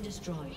Destroyed.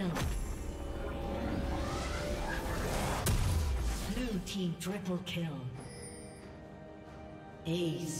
Kill. Blue team triple kill. Aced.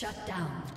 Shut down.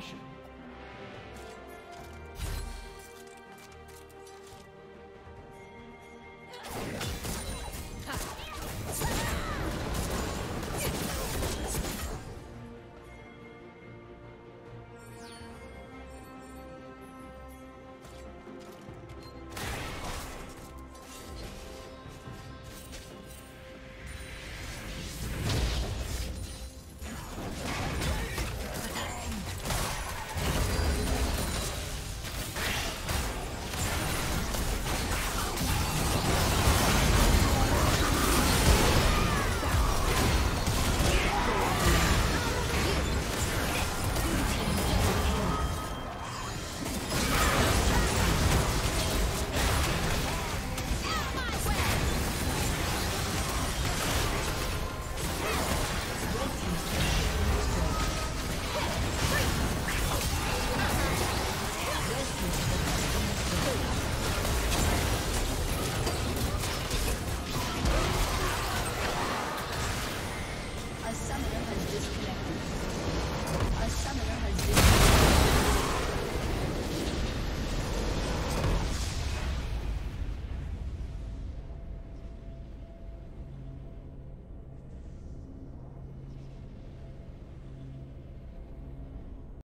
Team